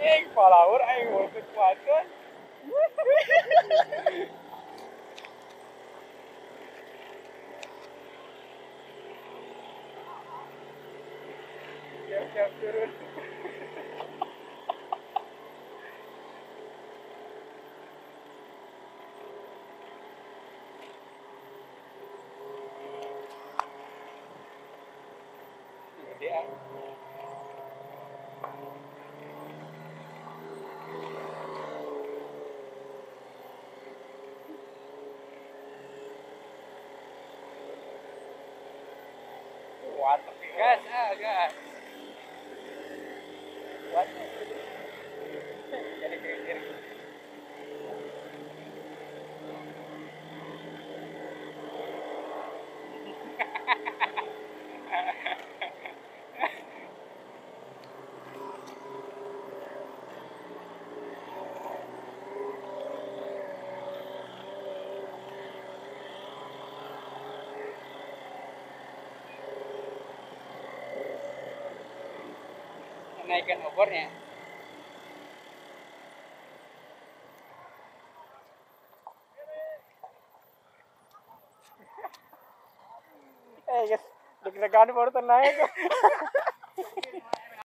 Eh, kepala awur aing mau kekuatan. Siap-siap turun. Dia. water. Yes, oh god. What? Menaikkan obornya. Eh, guys, deg-degan baru naik.